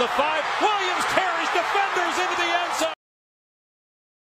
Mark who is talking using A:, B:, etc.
A: the five. Williams carries defenders into the end zone.